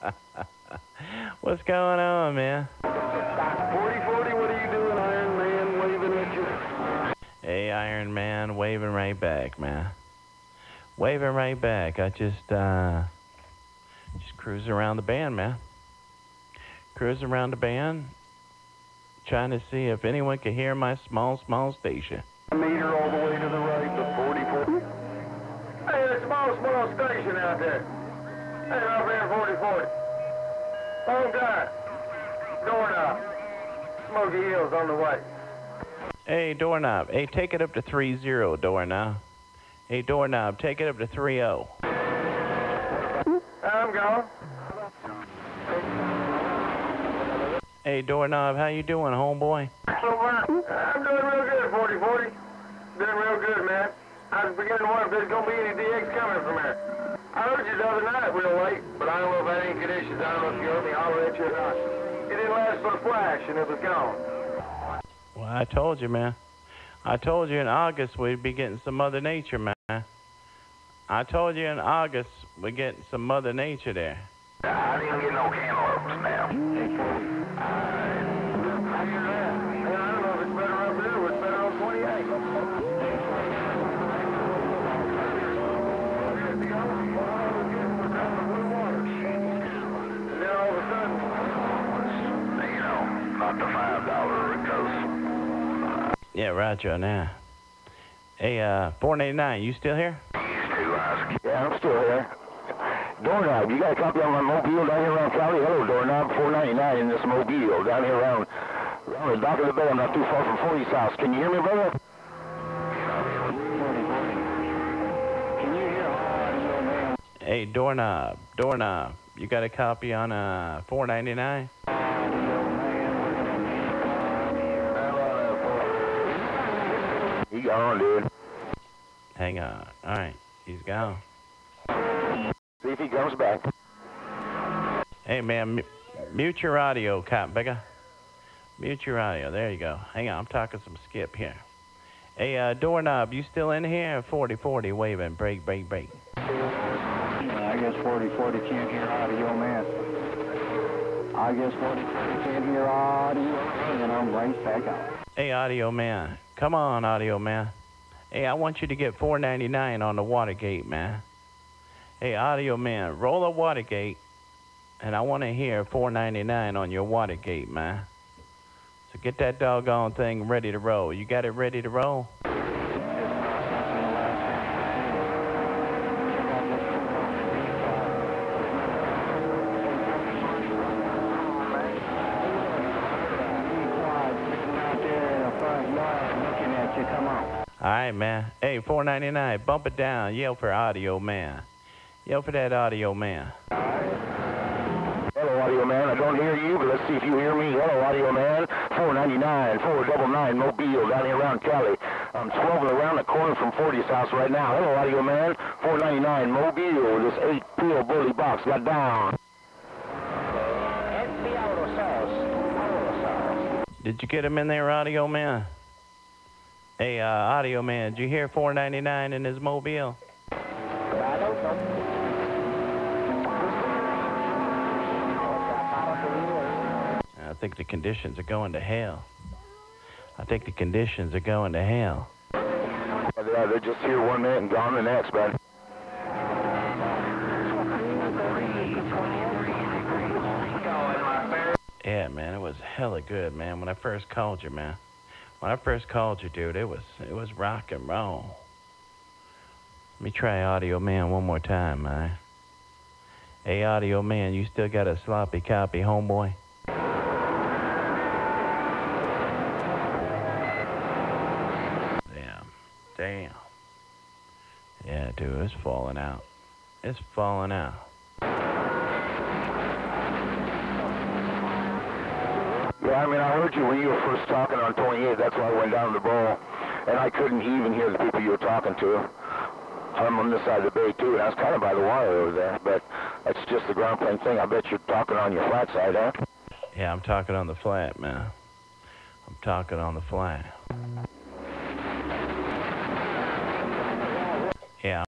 What's going on, man? 4040, what are you doing, Iron Man, waving at you? Hey, Iron Man, waving right back, man. Waving right back. I just, uh, just cruising around the band, man. Cruising around the band, trying to see if anyone can hear my small, small station. Meter all the way to the right, the 4040. Hey, a small, small station out there. Hey, up there, 4040. Home guy. Doorknob. Smoky Hills on the way. Hey, doorknob. Hey, take it up to 3-0, doorknob. Hey, doorknob, take it up to oh. 3-0. I'm gone. Hey, doorknob, how you doing, homeboy? I'm doing real good, 4040. Doing real good, man. I was beginning to wonder if there's going to be any DX coming from here. I heard you the other night real late, but I don't know if I had any conditions. I don't know if you heard me holler at you or not. It didn't last but a flash, and it was gone. Well, I told you, man. I told you in August we'd be getting some Mother Nature, man. I told you in August we're getting some Mother Nature there. I didn't get no cantaloupes, man. Mm. Five dollar because Yeah, Roger on that. Hey, uh, 489, you still here? Yeah, I'm still here. Doorknob, you got a copy on my mobile down here around Cali? Hello, Doorknob, 499 in this mobile down here around, around the dock of the bay. I'm not too far from 40's house. Can you hear me, brother? Can you hear audio, man? Hey, doorknob, doorknob, you got a copy on uh 499? He gone, dude. Hang on. All right, he's gone. See if he comes back. Hey, man, mu- mute your audio, Cop Bigger. Mute your audio. There you go. Hang on, I'm talking some skip here. Hey, uh, doorknob, you still in here? 4040 waving. Break, break, break. I guess 4040 can't hear audio, man. I guess 4040 can't hear audio, and I'm right back out. Hey, audio man. Come on, audio man. Hey, I want you to get 499 on the Watergate, man. Hey, audio man, roll a Watergate, and I want to hear 499 on your Watergate, man. So get that doggone thing ready to roll. You got it ready to roll? Come on. All right, man. Hey, 499, bump it down. Yell for audio man. Yell for that audio man. Hello, audio man. I don't hear you, but let's see if you hear me. Hello, audio man. 499, 499, Mobile, down here around Cali. I'm 12 around the corner from 40's house right now. Hello, audio man. 499, Mobile. This eight pill bully box got down. Did you get him in there, audio man? Hey, uh, audio man, did you hear 499 in his mobile? I think the conditions are going to hell. I think the conditions are going to hell. Yeah, they're just here one minute and gone the next, bud. Yeah, man, it was hella good, man. When I first called you, man. When I first called you, dude, it was it was rock and roll. Let me try audio man one more time, man. Hey, audio man, you still got a sloppy copy, homeboy? Damn, damn. Yeah, dude, it's falling out. It's falling out. Yeah, I mean, I heard you when you were first talking on 28. That's why I went down to the bowl. And I couldn't even hear the people you were talking to. I'm on this side of the bay, too, and I was kind of by the wire over there. But that's just the ground plane thing. I bet you're talking on your flat side, huh? Yeah, I'm talking on the flat, man. I'm talking on the flat. Yeah,